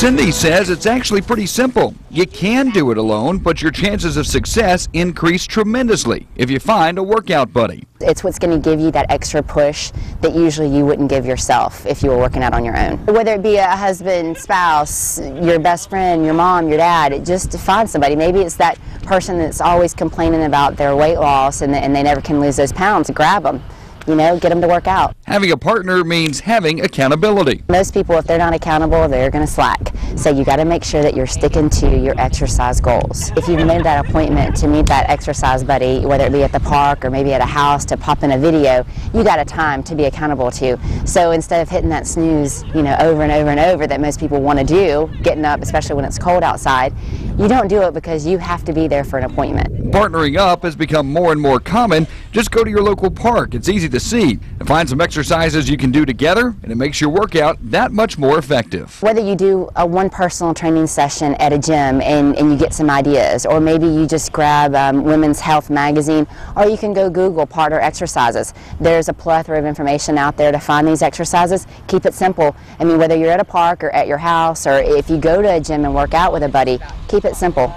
Cindy says it's actually pretty simple. You can do it alone, but your chances of success increase tremendously if you find a workout buddy. It's what's going to give you that extra push that usually you wouldn't give yourself if you were working out on your own. Whether it be a husband, spouse, your best friend, your mom, your dad, just find somebody. Maybe it's that person that's always complaining about their weight loss and, and they never can lose those pounds. Grab them, you know, get them to work out. Having a partner means having accountability. Most people, if they're not accountable, they're going to slack. So you got to make sure that you're sticking to your exercise goals. If you've made that appointment to meet that exercise buddy, whether it be at the park or maybe at a house to pop in a video, you got a time to be accountable to. So instead of hitting that snooze, you know, over and over and over that most people want to do, getting up, especially when it's cold outside, you don't do it because you have to be there for an appointment. Partnering up has become more and more common. Just go to your local park. It's easy to see and find some exercises you can do together, and it makes your workout that much more effective. Whether you do a one personal training session at a gym and, and you get some ideas, or maybe you just grab um, Women's Health magazine, or you can go Google partner exercises. There's a plethora of information out there to find these exercises. Keep it simple. I mean, whether you're at a park or at your house, or if you go to a gym and work out with a buddy, keep it simple.